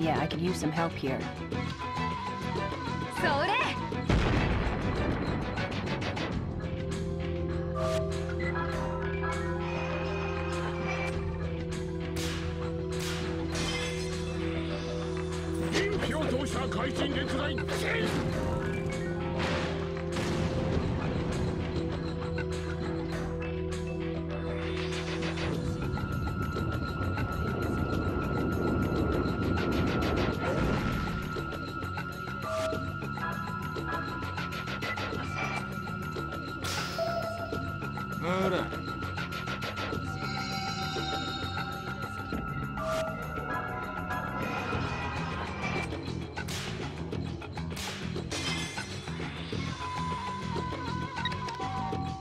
Yeah, I could use some help here.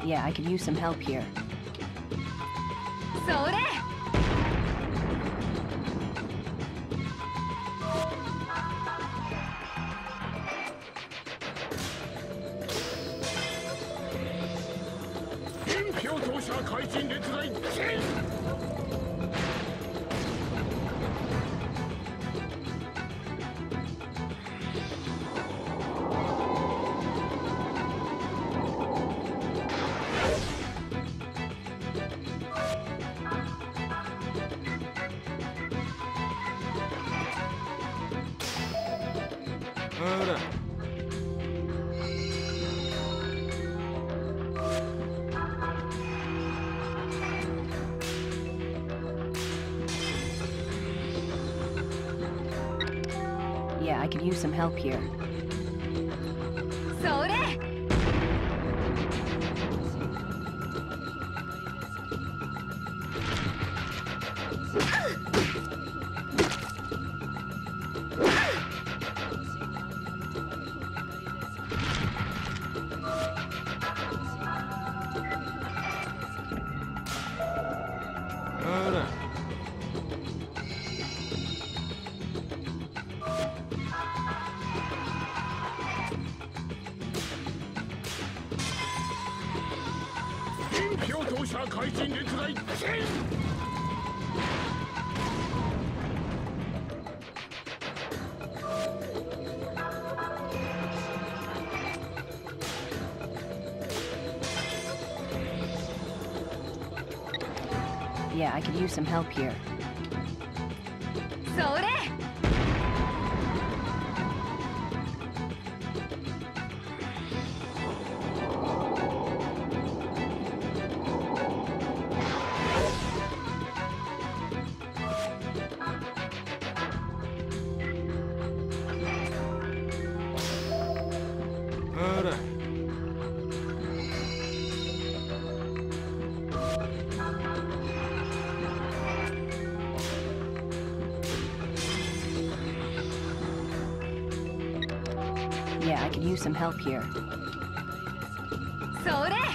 Yeah, I could use some help here. それ eh. Use some help here. sobre.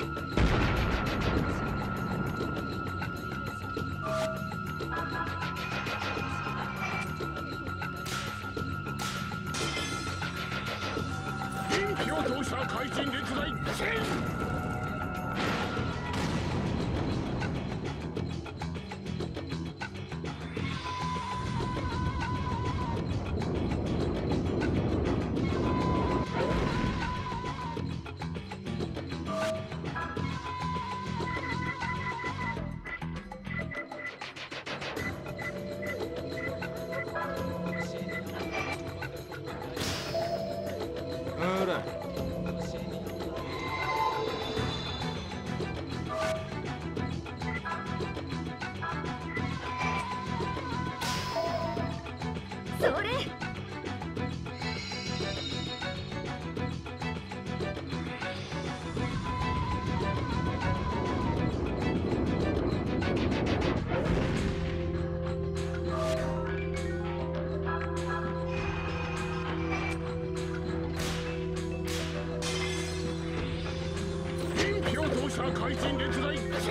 者怪人列隊走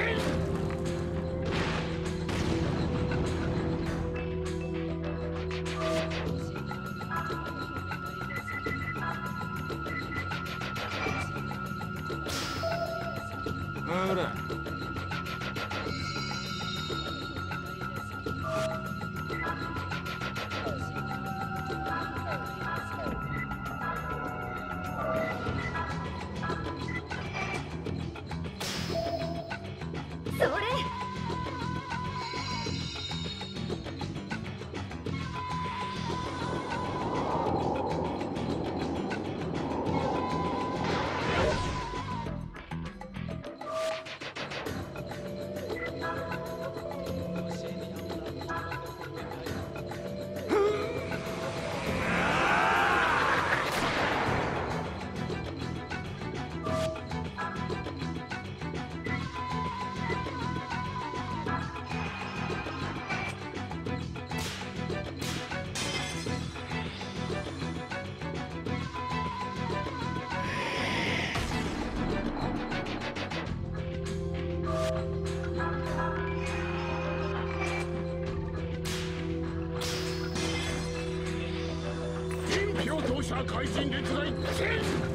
あら者会心列隊チェン